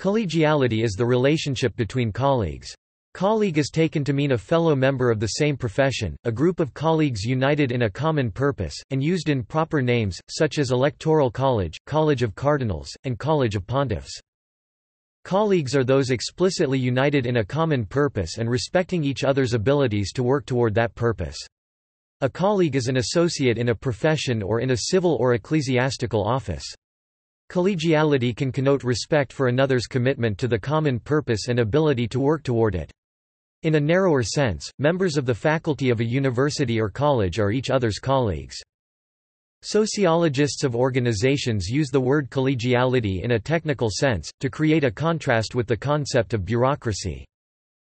Collegiality is the relationship between colleagues. Colleague is taken to mean a fellow member of the same profession, a group of colleagues united in a common purpose, and used in proper names, such as Electoral College, College of Cardinals, and College of Pontiffs. Colleagues are those explicitly united in a common purpose and respecting each other's abilities to work toward that purpose. A colleague is an associate in a profession or in a civil or ecclesiastical office. Collegiality can connote respect for another's commitment to the common purpose and ability to work toward it. In a narrower sense, members of the faculty of a university or college are each other's colleagues. Sociologists of organizations use the word collegiality in a technical sense, to create a contrast with the concept of bureaucracy.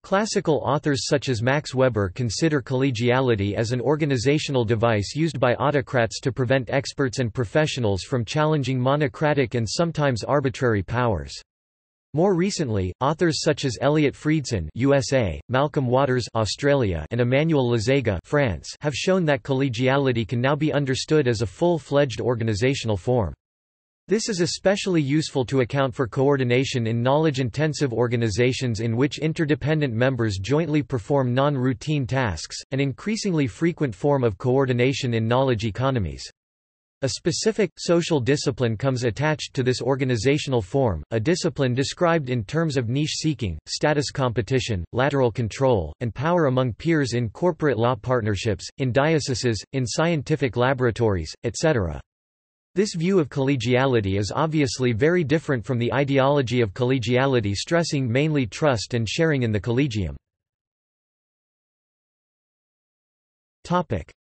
Classical authors such as Max Weber consider collegiality as an organizational device used by autocrats to prevent experts and professionals from challenging monocratic and sometimes arbitrary powers. More recently, authors such as Eliot Freidson USA, Malcolm Waters Australia, and Emmanuel Lazega France have shown that collegiality can now be understood as a full-fledged organizational form. This is especially useful to account for coordination in knowledge-intensive organizations in which interdependent members jointly perform non-routine tasks, an increasingly frequent form of coordination in knowledge economies. A specific, social discipline comes attached to this organizational form, a discipline described in terms of niche seeking, status competition, lateral control, and power among peers in corporate law partnerships, in dioceses, in scientific laboratories, etc. This view of collegiality is obviously very different from the ideology of collegiality stressing mainly trust and sharing in the collegium.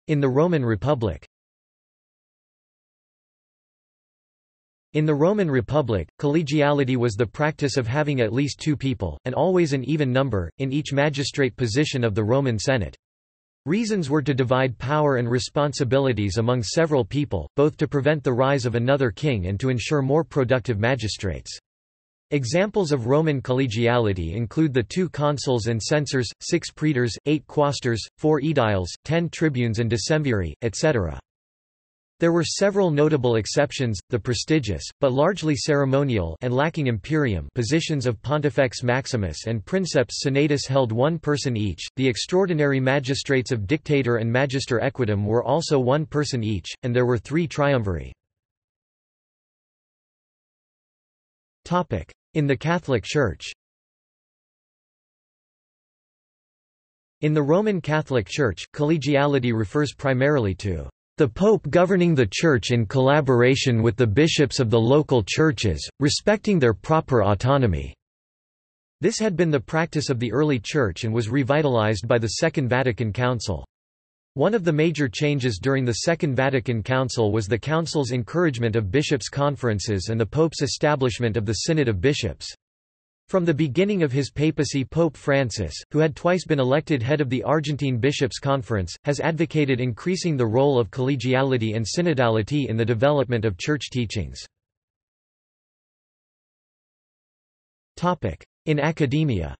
In the Roman Republic In the Roman Republic, collegiality was the practice of having at least two people, and always an even number, in each magistrate position of the Roman Senate. Reasons were to divide power and responsibilities among several people, both to prevent the rise of another king and to ensure more productive magistrates. Examples of Roman collegiality include the two consuls and censors, six praetors, eight quaestors, four aediles, ten tribunes and decemviri, etc. There were several notable exceptions, the prestigious, but largely ceremonial and lacking imperium positions of Pontifex Maximus and Princeps Senatus held one person each, the extraordinary magistrates of Dictator and Magister Equitum were also one person each, and there were three triumviri. In the Catholic Church In the Roman Catholic Church, collegiality refers primarily to the Pope governing the Church in collaboration with the bishops of the local churches, respecting their proper autonomy. This had been the practice of the early Church and was revitalized by the Second Vatican Council. One of the major changes during the Second Vatican Council was the Council's encouragement of bishops' conferences and the Pope's establishment of the Synod of Bishops. From the beginning of his papacy Pope Francis, who had twice been elected head of the Argentine Bishops' Conference, has advocated increasing the role of collegiality and synodality in the development of church teachings. In academia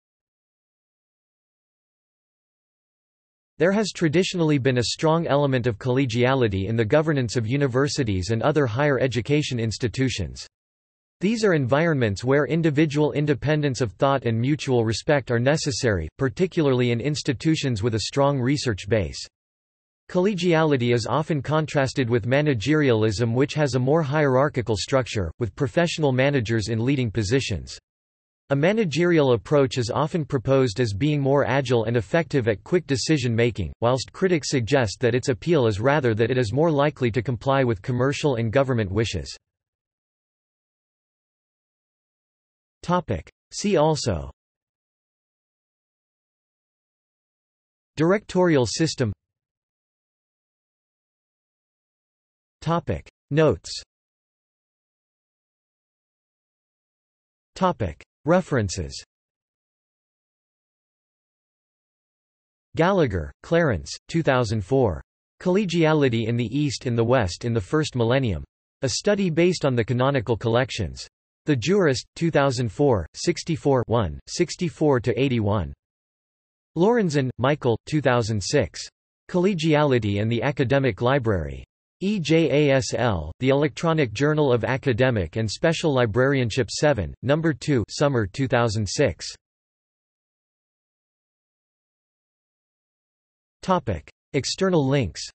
There has traditionally been a strong element of collegiality in the governance of universities and other higher education institutions. These are environments where individual independence of thought and mutual respect are necessary, particularly in institutions with a strong research base. Collegiality is often contrasted with managerialism which has a more hierarchical structure, with professional managers in leading positions. A managerial approach is often proposed as being more agile and effective at quick decision-making, whilst critics suggest that its appeal is rather that it is more likely to comply with commercial and government wishes. See also Directorial system Topic. Notes Topic. References Gallagher, Clarence, 2004. Collegiality in the East and the West in the First Millennium. A study based on the canonical collections. The Jurist, 2004, 64 1, 64–81. Lorenzen, Michael, 2006. Collegiality and the Academic Library. EJASL, The Electronic Journal of Academic and Special Librarianship 7, No. 2 Summer 2006. External links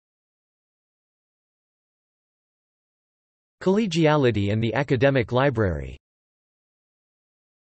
Collegiality and the Academic Library